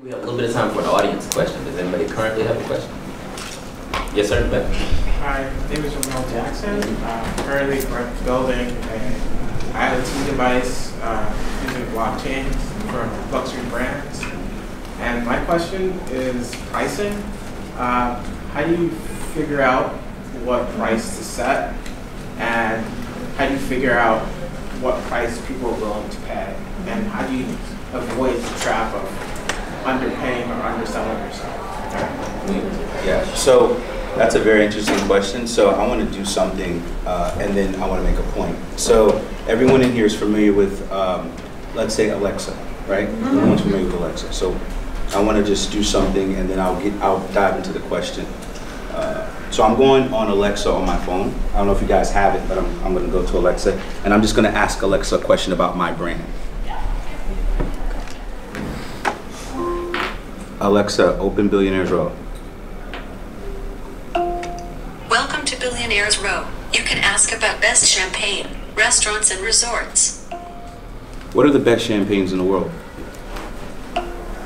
We have a little bit of time for an audience question. Does anybody currently have a question? Yes, sir. Ben. Hi, my name is Ramel Jackson. Uh, currently, building a IoT device uh, using blockchain for luxury brands. And my question is pricing. Uh, how do you figure out what price to set? And how do you figure out what price people are willing to pay? And how do you avoid the trap of underpaying or underselling yourself? Yeah, so that's a very interesting question. So I want to do something uh, and then I want to make a point. So everyone in here is familiar with, um, let's say Alexa, right? Everyone's familiar with Alexa. So I want to just do something and then I'll get, I'll dive into the question. Uh, so I'm going on Alexa on my phone. I don't know if you guys have it, but I'm, I'm going to go to Alexa and I'm just going to ask Alexa a question about my brand. Alexa, open Billionaires Row. Welcome to Billionaires Row. You can ask about best champagne, restaurants, and resorts. What are the best champagnes in the world?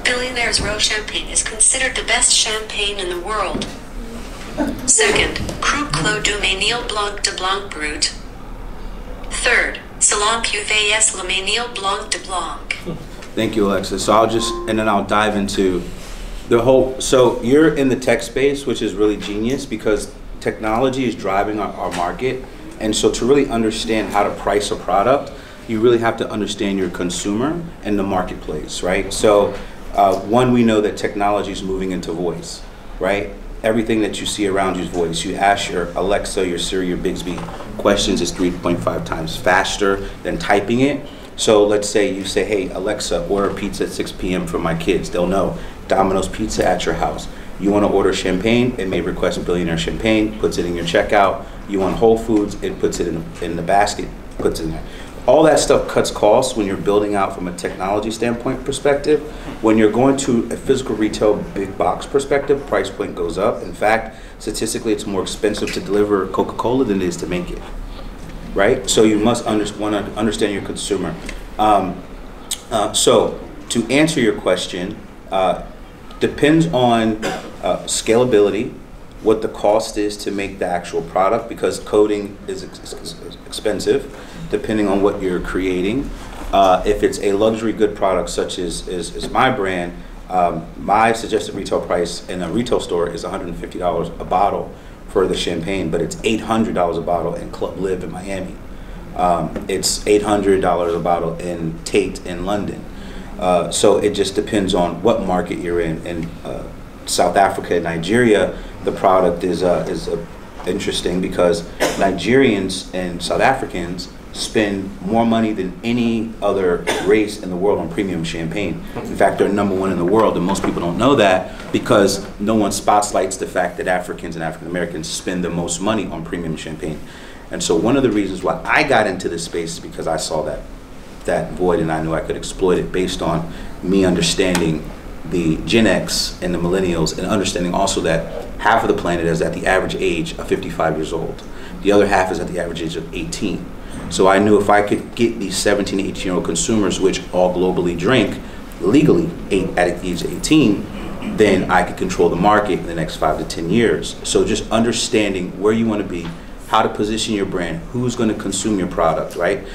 Billionaires Row champagne is considered the best champagne in the world. Second, Krug Clos du Mesnil Blanc de Blanc Brut. Third, Salon Cuvées Le Mesnil Blanc de Blanc. Thank you, Alexa. So I'll just, and then I'll dive into the whole, so you're in the tech space, which is really genius because technology is driving our, our market. And so to really understand how to price a product, you really have to understand your consumer and the marketplace, right? So uh, one, we know that technology is moving into voice, right? Everything that you see around you is voice. You ask your Alexa, your Siri, your Bixby questions is 3.5 times faster than typing it. So let's say you say, hey, Alexa, order pizza at 6 p.m. for my kids. They'll know Domino's Pizza at your house. You want to order champagne, it may request billionaire champagne, puts it in your checkout. You want Whole Foods, it puts it in, in the basket, puts it in there. All that stuff cuts costs when you're building out from a technology standpoint perspective. When you're going to a physical retail big box perspective, price point goes up. In fact, statistically, it's more expensive to deliver Coca Cola than it is to make it right? So you must under, want to understand your consumer. Um, uh, so to answer your question, uh, depends on uh, scalability, what the cost is to make the actual product, because coding is ex ex expensive, depending on what you're creating. Uh, if it's a luxury good product such as, as my brand, um, my suggested retail price in a retail store is $150 a bottle for the champagne, but it's $800 a bottle in Club LIV in Miami. Um, it's $800 a bottle in Tate in London. Uh, so it just depends on what market you're in. In uh, South Africa and Nigeria, the product is, uh, is uh, interesting because Nigerians and South Africans spend more money than any other race in the world on premium champagne. In fact, they're number one in the world, and most people don't know that because no one spotlights the fact that Africans and African Americans spend the most money on premium champagne. And so one of the reasons why I got into this space is because I saw that that void and I knew I could exploit it based on me understanding the Gen X and the millennials and understanding also that half of the planet is at the average age of 55 years old. The other half is at the average age of 18. So I knew if I could get these 17, 18 year old consumers, which all globally drink legally at the age of 18, then I could control the market in the next five to 10 years. So just understanding where you want to be, how to position your brand, who's going to consume your product, right?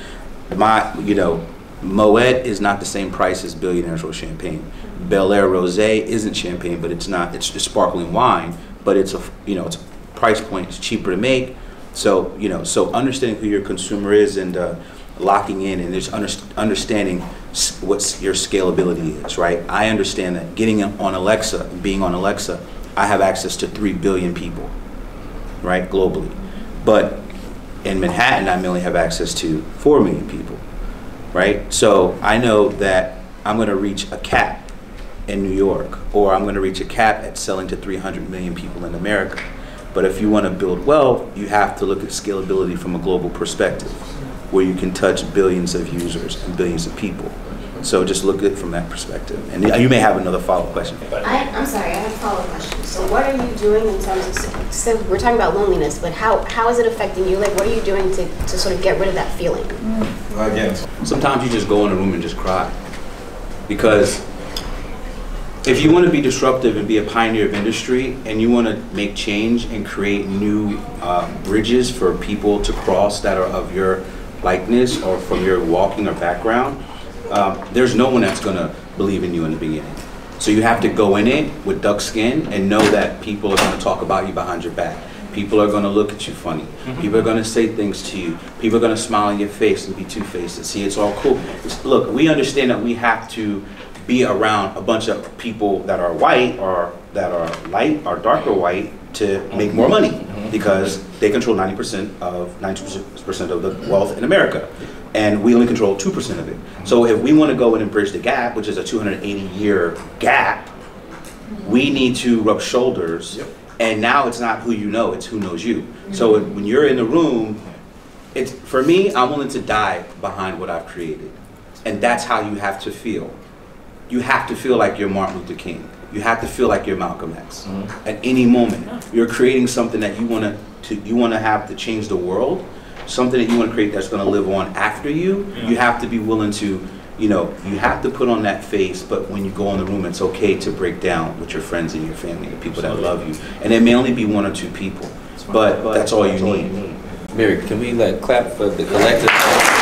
My, you know, Moet is not the same price as Billionaire's Row Champagne. Belaire Rosé isn't champagne, but it's not, it's just sparkling wine, but it's a, you know, it's a price point, it's cheaper to make, so you know, so understanding who your consumer is and uh, locking in and just under, understanding what your scalability is, right? I understand that getting on Alexa, being on Alexa, I have access to three billion people, right, globally. But in Manhattan, I only have access to four million people, right? So I know that I'm going to reach a cap in New York, or I'm going to reach a cap at selling to 300 million people in America. But if you want to build wealth, you have to look at scalability from a global perspective, where you can touch billions of users and billions of people. So just look at it from that perspective. And you may have another follow-up question. I, am sorry, I have a follow-up question. So what are you doing in terms of, so we're talking about loneliness, but how, how is it affecting you? Like, what are you doing to, to sort of get rid of that feeling? Again, sometimes you just go in a room and just cry. Because If you want to be disruptive and be a pioneer of industry, and you want to make change and create new uh, bridges for people to cross that are of your likeness or from your walking or background, um, there's no one that's going to believe in you in the beginning. So you have to go in it with duck skin and know that people are going to talk about you behind your back. People are going to look at you funny. People are going to say things to you. People are going to smile in your face and be two-faced and see it's all cool. It's- look, we understand that we have to be around a bunch of people that are white or that are light or darker white to make more money because they control 90% of 90% of the wealth in America and we only control 2% of it. So if we want to go in and bridge the gap, which is a 280 year gap, we need to rub shoulders. And now it's not who you know, it's who knows you. So mm-hmm. when you're in the room, it's for me, I'm willing to die behind what I've created. And that's how you have to feel. You have to feel like you're Martin Luther King. You have to feel like you're Malcolm X. Mm-hmm. At any moment, you're creating something that you want to, to you want to have to change the world, something that you want to create that's going to live on after you. You have to be willing to, you know, you have to put on that face. But when you go in the room, it's okay to break down with your friends and your family, the people that love you. And it may only be one or two people, but that's all you need. Mary, can we like clap for the collective?